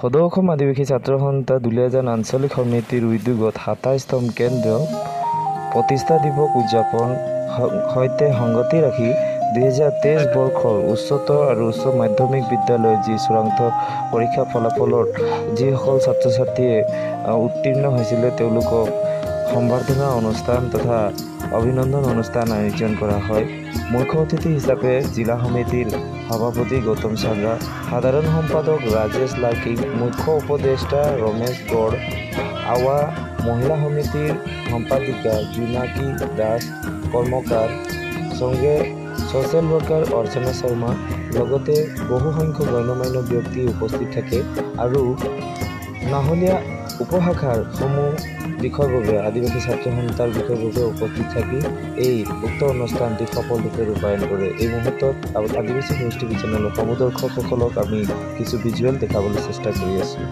সদৌ অসম আদিবাসী ছাত্ৰ সন্থা দুলীয়াজান আঞ্চলিক সমিতিৰ উদ্যোগত সাতাইছতম কেন্দ্ৰীয় প্ৰতিষ্ঠা দিৱস উদযাপন সৈতে সংগতি ৰাখি দুহেজাৰ তেইছ বৰ্ষৰ উচ্চতৰ আৰু উচ্চ মাধ্যমিক বিদ্যালয়ৰ যি চূড়ান্ত পৰীক্ষা ফলাফলত যিসকল ছাত্ৰ ছাত্ৰীয়ে উত্তীৰ্ণ হৈছিলে তেওঁলোকক সম্বৰ্ধনা অনুষ্ঠান তথা অভিনন্দন অনুষ্ঠান আয়োজন কৰা হয়। মুখ্য অতিথি হিচাপে জিলা সমিতিৰ সভাপতি গৌতম চাংগা সাধাৰণ সম্পাদক ৰাজেশ লাৰ্কি মুখ্য উপদেষ্টা ৰমেশ গড় আৱা মহিলা সমিতিৰ সম্পাদিকা জোনাকী দাস কৰ্মকাৰ সঙ্গে ছ'চিয়েল ৱৰ্কাৰ অৰ্চনা শৰ্মা লগতে বহু সংখ্যক গণ্যমান্য ব্যক্তি উপস্থিত থাকে। আৰু নাহলীয়া উপশাখাৰ সমূহ দিশৰ আদিবাসী ছাত্র সন্তার বিষয়ৰ উপস্থিত থাকি, এই উক্ত অনুষ্ঠানটি সফলরূপে রূপায়ণ কৰে এই মুহূৰ্তত আদিবাসী গোষ্ঠী চেনেলৰ সমদৰ্শকসকলক আমি কিছু ভিজুৱেল দেখাবলৈ চেষ্টা কৰি আছোঁ।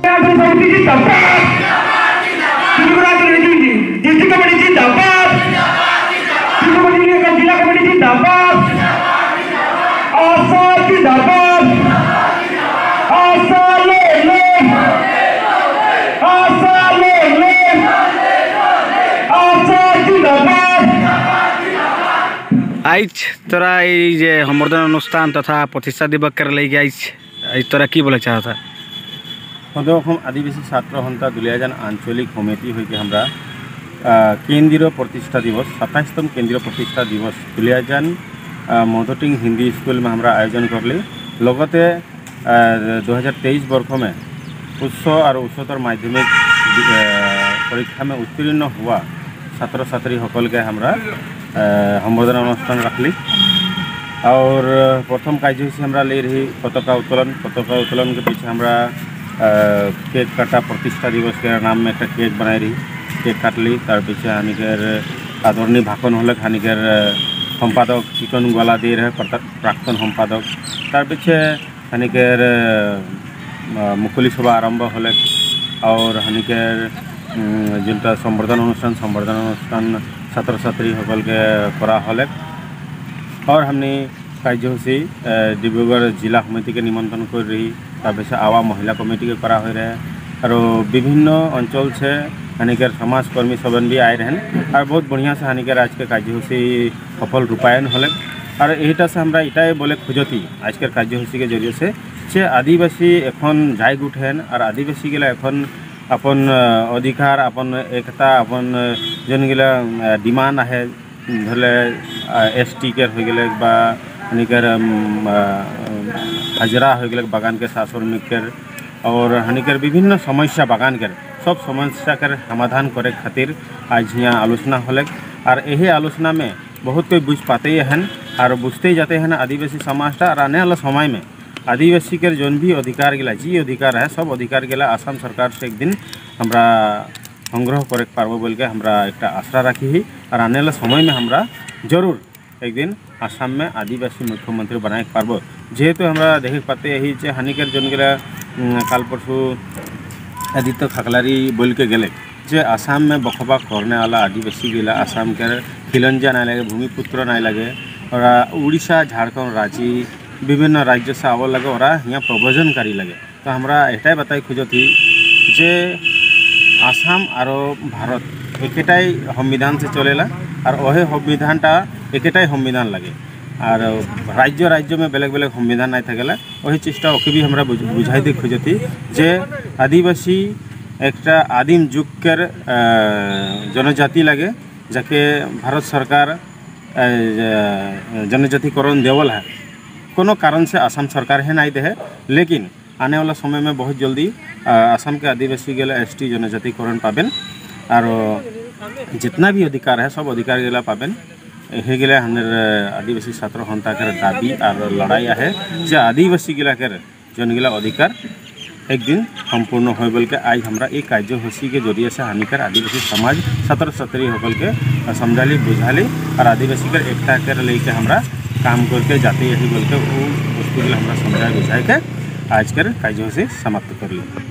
আইজ তোরা এই যে সম্বর্ধন অনুষ্ঠান তথা প্রতিষ্ঠা দিবসের লেগে আইজ আজ তোরা কি বলে চাহ তা? সদৌম আদিবাসী ছাত্র সন্থা দুলিয়াজান আঞ্চলিক কমিটি হইকে আমরা কেন্দ্রীয় প্রতিষ্ঠা দিবস সাতাইশতম কেন্দ্রীয় প্রতিষ্ঠা দিবস দুলিয়াজান মধুটিং হিন্দি স্কুল মে আমরা আয়োজন করলি। লগতে দুহাজার তেইশ বর্ষমে উচ্চ আর উচ্চতর মাধ্যমিক পরীক্ষা মে উত্তীর্ণ হওয়া ছাত্র ছাত্রী সকলকে আমরা সম্বর্ধনা অনুষ্ঠান রাখলি और प्रथम कार्यसूची हमरा ले रही पताका उत्तोलन पताका उत्तोलन के पीछे हमरा अ, केक काटा प्रतिष्ठा दिवस के नाम में एक केक बनाई रही केक काटली तार पीछे हानिकर आदरणीय भाकन हलक हानिकर अ, সম্পাদক চিকন গলা দিয়ে রহে প্রাক্তন- প্রাক্তন সম্পাদক তার পিছে হানিকের আ, মুকলি সভা আরম্ভ হলে আর হানিকের উম, যোনটা সম্বর্ধনা অনুষ্ঠান সম্বর্ধনা অনুষ্ঠান ছাত্ৰ ছাত্ৰীসকলকে কৰা হলে। আৰ আমি কাৰ্যসূচী ডিব্ৰুগড় জিলা সমিতিকে নিমন্ত্ৰণ কৰে তাৰপিছত আৱা মহিলা কমিটিকে কৰা হৈ ৰে আৰু বিভিন্ন অঞ্চল সে হানিকেৰ সমাজকৰ্মী সবেন বি আই ৰেন আৰ বহুত বঢ়িয়া সে হানিকেৰ কাৰ্যসূচী সফল রূপায়ণ হলে। আর এইটা সে আমরা এটাই বলে খুঁজতি আজকের কার্যসূচীকে জড়িয়েছে সে আদিবাসী এখন জায়গুঠেন আর আদিবাসী গেলা এখন আপন আহ, অধিকার আপন একতা আপন আহ, যোনগিলা ডিমান্ড আহে ধরলে এস টিকের হয়ে গেলে বা হানিকার হাজরা হয়ে গেলে বাগানকে শাসনিকের और हानिकर विभिन्न समस्या बागान कर सब समस्या कर समाधान करे खातिर आज यहाँ आलोचना होले और यही आलोचना में बहुत कोई बुझ पाते ही हैं और बुझते ही जाते हैं आदिवासी समाजटा और आने वाला समय में आदिवासी के जोन भी अधिकार गला, जी अधिकार है, सब अधिकार गला। आसाम सरकार से एक दिन हमारा संग्रह करे पार्ब बोल के हमारा एक आशा रखी ही, और आने वाला समय में हमारा ज़रूर एक दिन आसाम में आदिवासी मुख्यमंत्री बनाए पार्ब जेहेतु तो हमारा देख पाते ही जे हानिकर जो गला काल परसु आदित्य खाकलारी बोल के गले जे आसाम में बखबा करने वाला आदिवासी गला आसाम के खिलंजा ना लगे, भूमिपुत्र ना लगे, और उड़ीसा, झारखंड रांची বিভিন্ন राज्य से आवल लगे और यहाँ प्रभोजनकारी लगे। तो हमारा एटाई बताई खोजती जे आसाम और भारत एकटाई संविधान से चलेला और वह संविधानटा एकटाई संविधान लगे। আর রাজ্য রাজ্য মে বেলেগ বেলেগ সংবিধান নাই থাকলে ওই চেষ্টা ওকে আমরা বুঝাই দিয়ে খুঁজতি যে আদিবাসী একটা আদিম যুগের জনজাতি লাগে যাকে ভারত সরকার জনজাতিকরণ দেওয়াল হ্যাঁ कोनो कारण से असम सरकार है नहीं दे लेकिन आने वाला समय में बहुत जल्दी असम के आदिवासी गेला एस टी जनजातिकरण पाबेन और जितना भी अधिकार है सब अधिकार गेला पाबेन हे गेला हमारे आदिवासी छात्र सन्था के दाबी और लड़ाई है जे आदिवासी गिला के जन गिला अधिकार एक दिन सम्पूर्ण हो बोल के आज हमारा एक कार्यसूची के ज़रिए से हानिकर आदिवासी समाज छात्र छात्री के समझाली बुझाली और आदिवासी के एकता कर लेके हमरा काम करके, जाते यही बोल के वो उसको हमारा समझा बुझाए के आज कर कार्यसूची समाप्त कर ली।